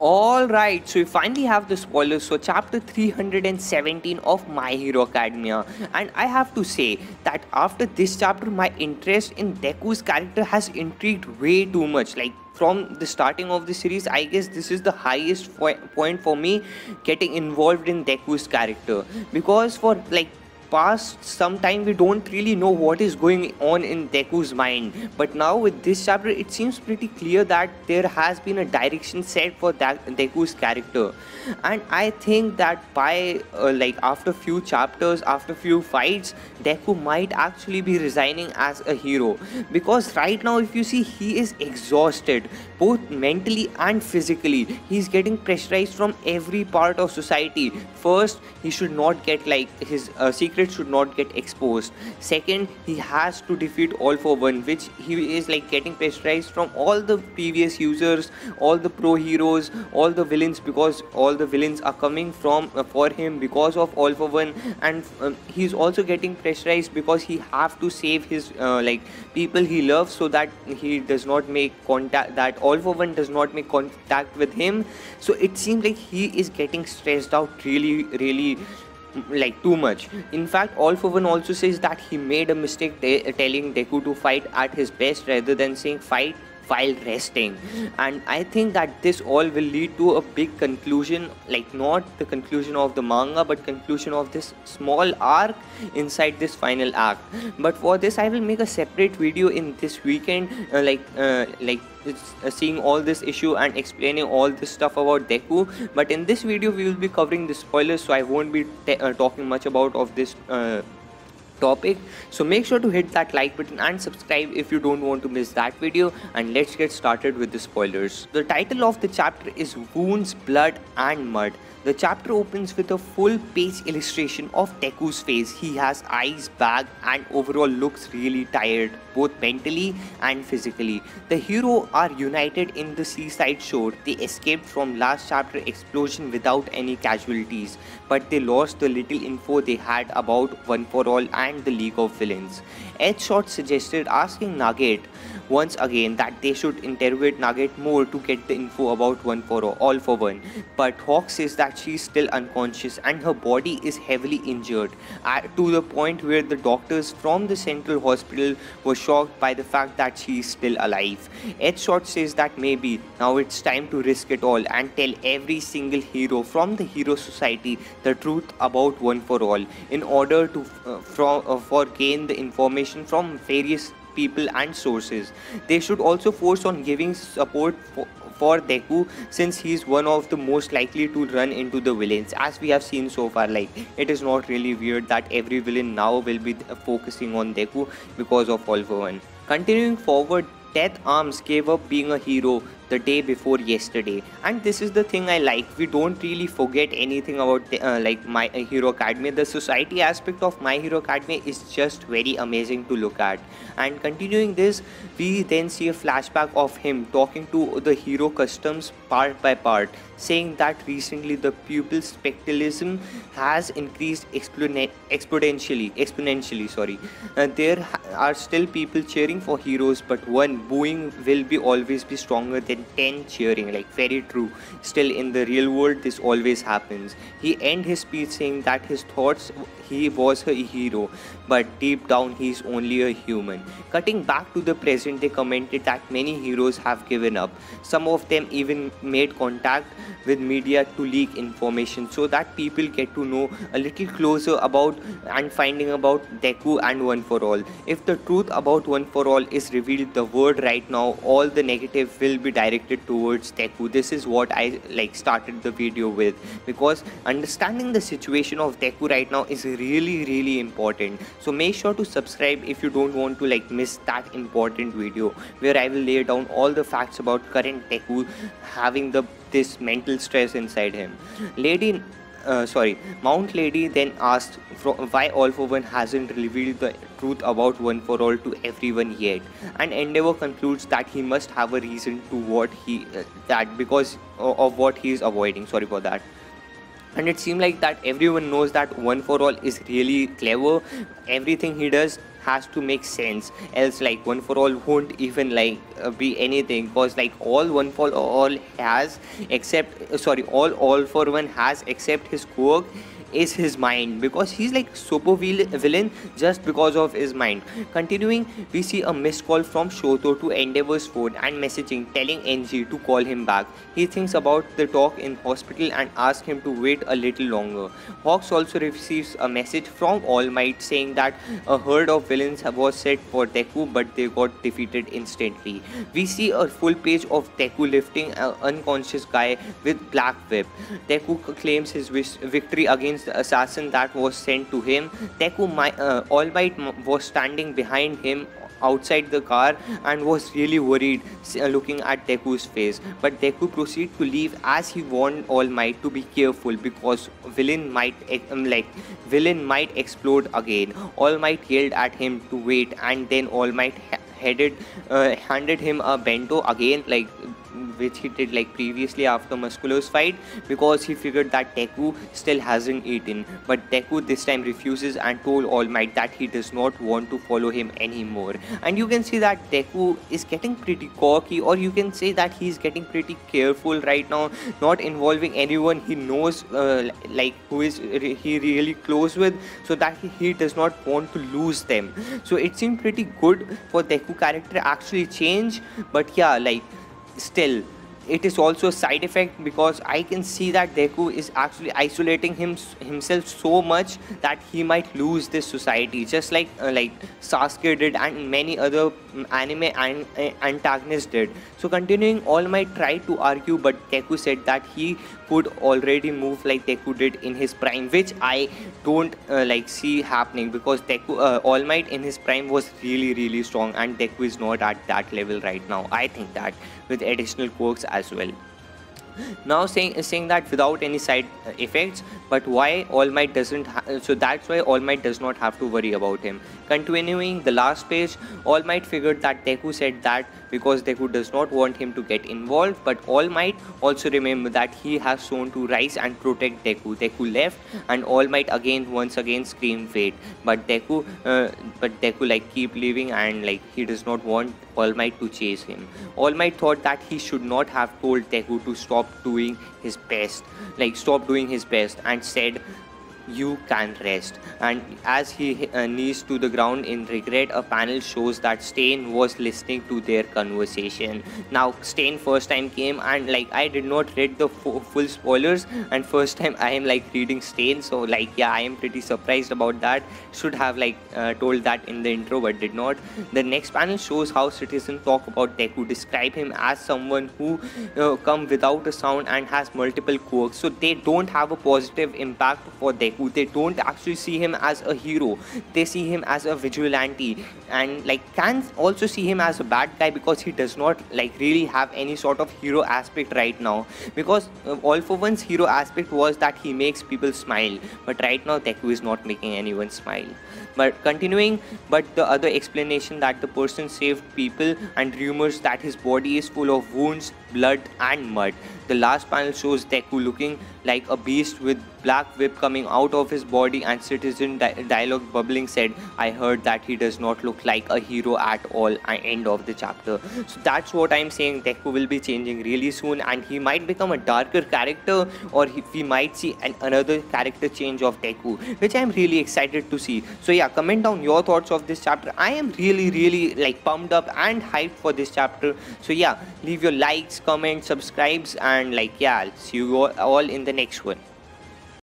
Alright, so we finally have the spoilers. So, chapter 317 of My Hero Academia. And I have to say that after this chapter, my interest in Deku's character has intrigued way too much. Like, from the starting of the series, I guess this is the highest point for me getting involved in Deku's character. Because for like past some time we don't really know what is going on in Deku's mind. But now with this chapter it seems pretty clear that there has been a direction set for that Deku's character. And I think that by uh, like after few chapters after few fights Deku might actually be resigning as a hero. Because right now if you see he is exhausted both mentally and physically. He's getting pressurized from every part of society. First he should not get like his uh, secret secret should not get exposed. Second he has to defeat all for one which he is like getting pressurized from all the previous users all the pro heroes all the villains because all the villains are coming from uh, for him because of all for one. And um, he's also getting pressurized because he have to save his uh, like people he loves so that he does not make contact that all for one does not make contact with him. So it seems like he is getting stressed out really really like too much. In fact, All for One also says that he made a mistake telling Deku to fight at his best rather than saying fight while resting. And i think that this all will lead to a big conclusion like not the conclusion of the manga but conclusion of this small arc inside this final arc. But for this i will make a separate video in this weekend uh, like uh, like uh, seeing all this issue and explaining all this stuff about Deku. But in this video we will be covering the spoilers so I won't be uh, talking much about of this uh, topic so make sure to hit that like button and subscribe if you don't want to miss that video and let's get started with the spoilers the title of the chapter is wounds blood and mud the chapter opens with a full page illustration of Deku's face. He has eyes bag and overall looks really tired, both mentally and physically. The hero are united in the seaside shore. They escaped from last chapter explosion without any casualties, but they lost the little info they had about One for All and the League of Villains. Ed Edgeshot suggested asking Nagant once again that they should interrogate Nagant more to get the info about One for All for One, but Hawk says that she is still unconscious and her body is heavily injured to the point where the doctors from the central hospital were shocked by the fact that she is still alive. Ed Edgeshot says that maybe now it's time to risk it all and tell every single hero from the hero society the truth about One for All in order to uh, from, uh, for gain the information from various people and sources. They should also force on giving support for, for Deku since he is one of the most likely to run into the villains as we have seen so far like it is not really weird that every villain now will be focusing on Deku because of All for One. Continuing forward Death Arms gave up being a hero the day before yesterday. And this is the thing i like. We don't really forget anything about the, uh, like my hero academia. The society aspect of my hero academia is just very amazing to look at. And continuing this we then see a flashback of him talking to the hero customs part by part saying that recently the pupil spectralism has increased exponentially exponentially sorry. Uh, there are still people cheering for heroes but one booing will be always be stronger than 10 cheering like very true. Still in the real world this always happens. He end his speech saying that his thoughts he was a hero but deep down he's only a human. Cutting back to the present they commented that many heroes have given up. Some of them even made contact with media to leak information so that people get to know a little closer about and finding about Deku and One for All. If the truth about One for All is revealed, the word right now, all the negative will be directed towards Deku. This is what I like started the video with because understanding the situation of Deku right now is really really important. So make sure to subscribe if you don't want to like miss that important video where I will lay down all the facts about current Deku having the this mental stress inside him. Lady uh, sorry, Mount Lady then asked why All for One hasn't revealed the truth about One for All to everyone yet, and Endeavor concludes that he must have a reason to what he uh, that because of what he is avoiding. Sorry for that. And it seemed like that everyone knows that one for all is really clever. Everything he does has to make sense. Else like one for all won't even like uh, be anything. Because like all one for all has except sorry all all for one has except his quirk is his mind because he's like super villain just because of his mind. Continuing, we see a missed call from Shoto to Endeavor's phone and messaging telling Enji to call him back. He thinks about the talk in hospital and asks him to wait a little longer. Hawks also receives a message from All Might saying that a herd of villains was set for Deku but they got defeated instantly. We see a full page of Deku lifting an unconscious guy with Black Whip. Deku claims his victory against the assassin that was sent to him. Deku, uh, All Might was standing behind him outside the car and was really worried uh, looking at Deku's face. But Deku proceeded to leave as he warned All Might to be careful because villain might um, like villain might explode again. All Might yelled at him to wait and then All Might headed uh, handed him a bento again like which he did like previously after Muscular's fight because he figured that Deku still hasn't eaten. But Deku this time refuses and told All Might that he does not want to follow him anymore. And you can see that Deku is getting pretty cocky or you can say that he's getting pretty careful right now, not involving anyone he knows uh, like who is he really close with so that he does not want to lose them. So it seemed pretty good for Deku character actually change but yeah like still it is also a side effect because I can see that Deku is actually isolating him himself so much that he might lose this society just like uh, like Sasuke did and many other mm, anime and uh, antagonists did. So continuing All Might tried to argue but Deku said that he could already move like Deku did in his prime which I don't uh, like see happening because Deku uh, All Might in his prime was really really strong and Deku is not at that level right now. I think that with additional quirks as well now saying saying that without any side effects but why all might doesn't so that's why all might does not have to worry about him continuing the last page all might figured that deku said that because deku does not want him to get involved but all might also remember that he has shown to rise and protect deku. Deku left and all might again once again scream wait but deku uh, but deku like keep leaving and like he does not want all might to chase him. All might thought that he should not have told deku to stop doing his best like stop doing his best and said you can rest. And as he uh, knees to the ground in regret, a panel shows that Stain was listening to their conversation. Now, Stain first time came and like I did not read the full spoilers, and first time I am like reading Stain, so like yeah, I am pretty surprised about that. Should have like uh, told that in the intro, but did not. The next panel shows how citizens talk about Deku, describe him as someone who uh, come without a sound and has multiple quirks, so they don't have a positive impact for Deku Deku. They don't actually see him as a hero. They see him as a vigilante and like can also see him as a bad guy because he does not like really have any sort of hero aspect right now. Because uh, all for one's hero aspect was that he makes people smile. But right now Deku is not making anyone smile. But continuing, but the other explanation that the person saved people and rumors that his body is full of wounds, blood and mud. The last panel shows Deku looking like a beast with black whip coming out of his body and citizen di dialogue bubbling said, I heard that he does not look like a hero at all at end of the chapter. So that's what I'm saying Deku will be changing really soon and he might become a darker character or he, we might see an, another character change of Deku which I'm really excited to see. So yeah, comment down your thoughts of this chapter. I am really really like pumped up and hyped for this chapter. So yeah, leave your likes, comments, subscribes and like yeah, I'll see you all in the next one.